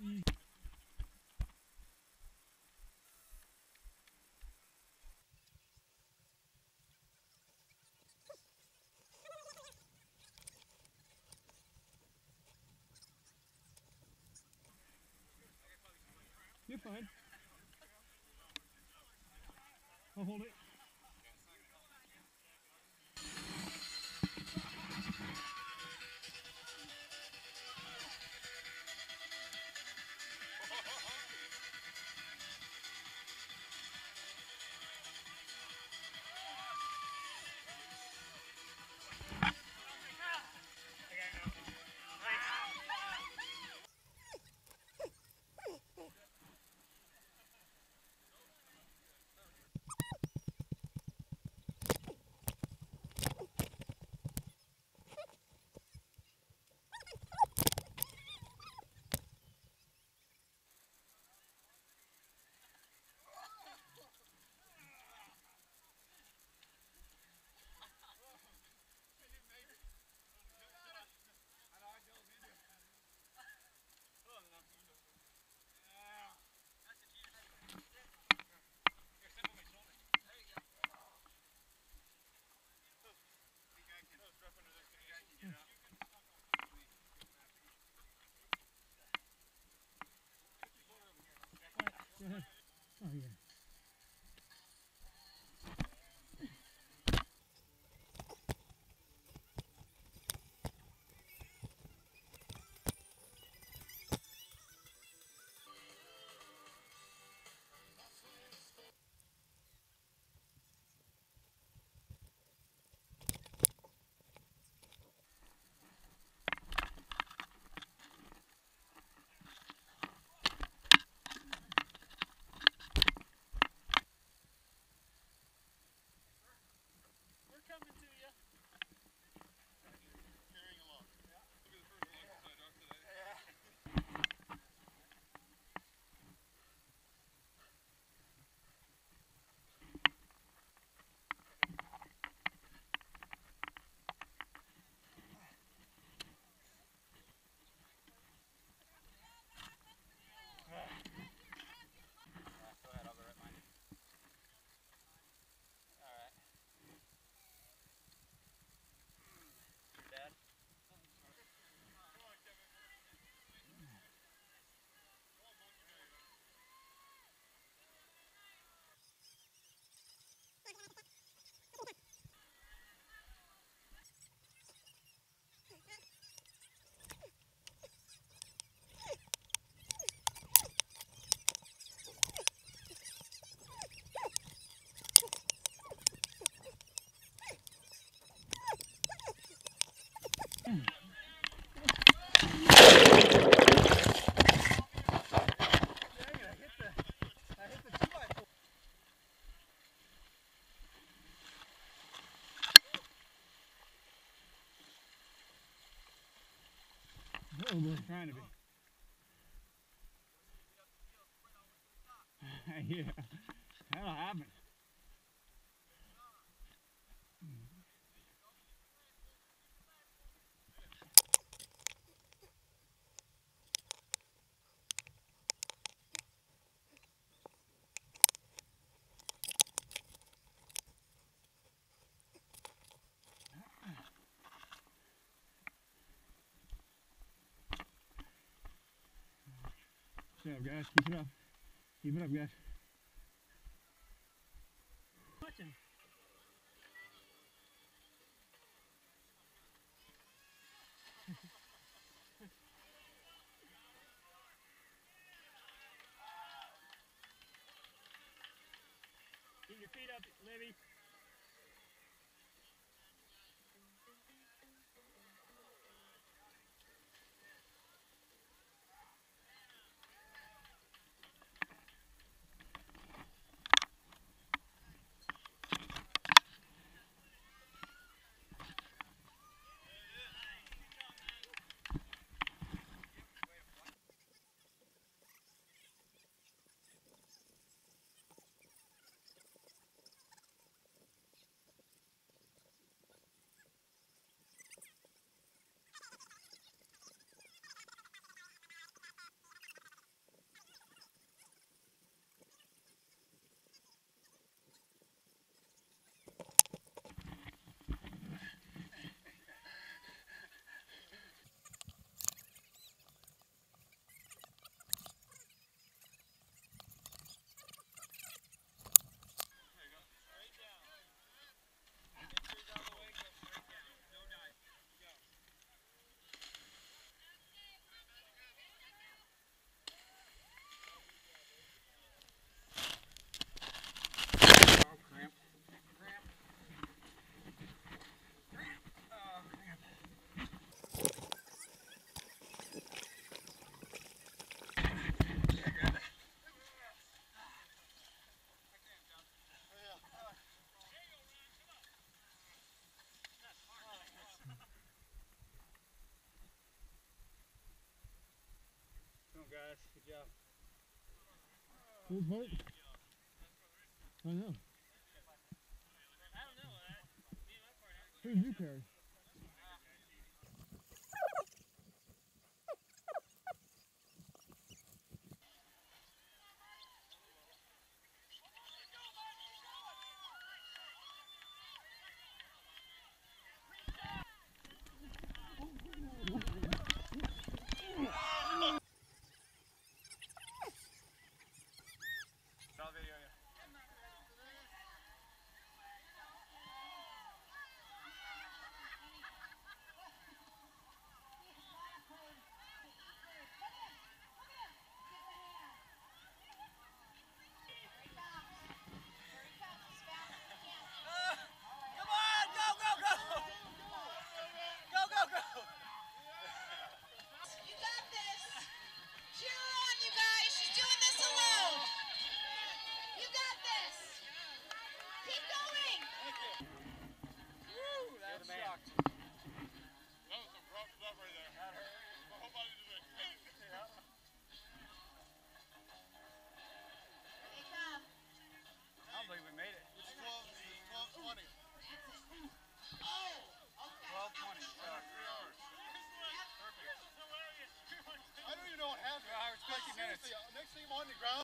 Use. You're fine. I'll hold it. Trying to be. yeah. That'll happen. Good job, guys. Keep it up. Keep it up, guys. Watching. Keep your feet up, Livy. Guys. Good job. Who's hurt? I know. Who's you carry?